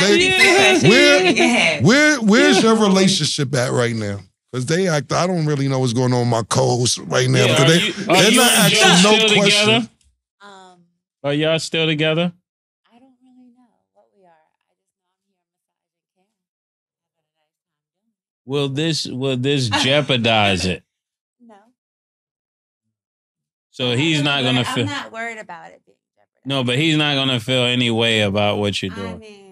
they, where, where, where's your relationship at right now? Because they act, I don't really know what's going on with my co-host right now. Yeah, because are they, you- are they're you not asking no still together? Um, Are y'all still together? I don't really know what we are. I just know I'm here massaging Cam. Having a nice time doing it. Will this will this jeopardize it? No. So he's not gonna feel I'm not worried about it being jeopardized. no, but he's not gonna feel any way about what you're I doing. mean,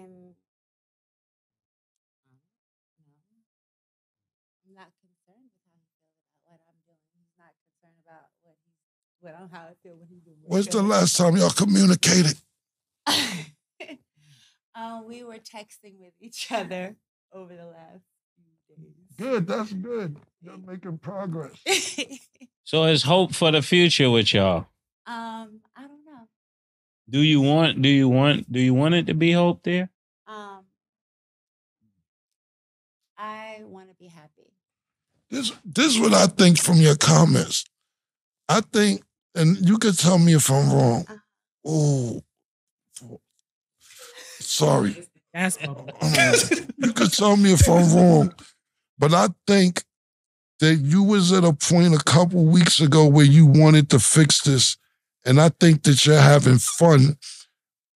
not concerned with how he feels about what I'm doing. He's not concerned about what he's what I'm how I feel when he's doing. When's the last time y'all communicated? um, we were texting with each other over the last few days. Good, that's good. You're making progress. So it's hope for the future with y'all. um, I don't know. Do you want do you want do you want it to be hope there? Um, I want to be happy. This this is what I think from your comments. I think, and you can tell me if I'm wrong. Oh, sorry. Um, you could tell me if I'm wrong, but I think that you was at a point a couple weeks ago where you wanted to fix this, and I think that you're having fun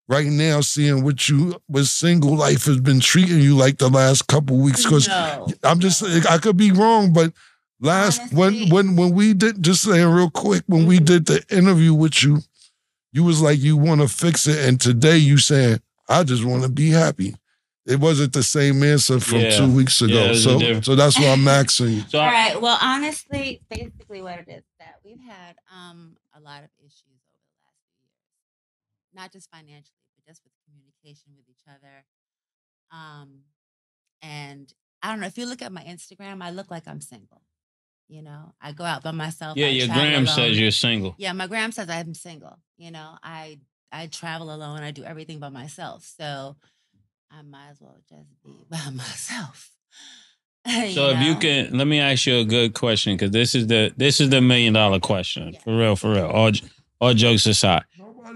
right now, seeing what you with single life has been treating you like the last couple weeks. Because No, I'm just I could be wrong, but last when Honestly- when when we did just saying real quick when we Mhm. did the interview with you, you was like you want to fix it, and today you saying I just want to be happy. It wasn't the same answer from Yeah. two weeks ago, it was a so different- so that's why I'm maxing you. So All I- right. Well, honestly, basically, what it is that we've had um a lot of issues over the last few years, not just financially, but just with communication with each other. Um, and I don't know if you look at my Instagram, I look like I'm single. You know, I go out by myself. yeah, I your gram alone. says you're single. Yeah, my gram says I'm single. You know, I I travel alone. I do everything by myself. So I might as well just be by myself. So if you can, let me ask you a good question because this is the this is the million dollar question Yeah. for real, for real. All all jokes aside,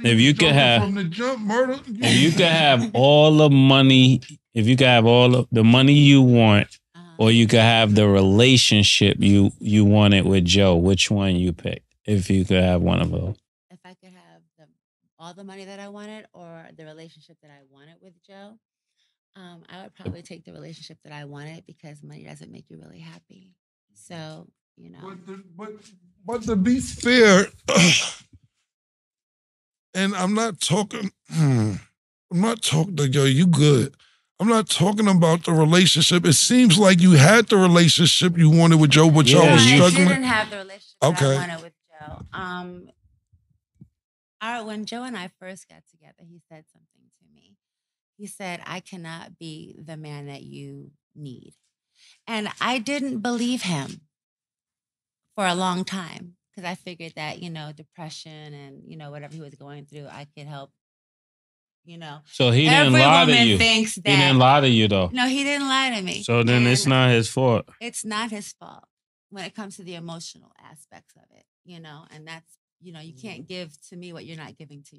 If you could have- from the jump murder, if you could have all the money, if you could have all of the money you want, Uh-huh. or you could have the relationship you you wanted with Joe, which one you pick? If you could have one of those, if I could have the, all the money that I wanted or the relationship that I wanted with Joe, um, I would probably take the relationship that I wanted because money doesn't make you really happy. So, you know, But, the, but, but to be fair, and I'm not talking, hmm, I'm not talking to yo, you good. I'm not talking about the relationship. It seems like you had the relationship you wanted with Joe, but y'all Yeah, was you- I struggling. didn't have the relationship Okay. I wanted with Joe. Um, our, when Joe and I first got together, he said something to me. He said, "I cannot be the man that you need," and I didn't believe him for a long time because I figured that you know depression and you know whatever he was going through, I could help. You know, so he didn't every lie to you. thinks He that. didn't lie to you though. No, he didn't lie to me. So then it's not his fault. it's not his fault when it comes to the emotional aspects of it, you know, and that's, you know, you can't mm. give to me what you're not giving to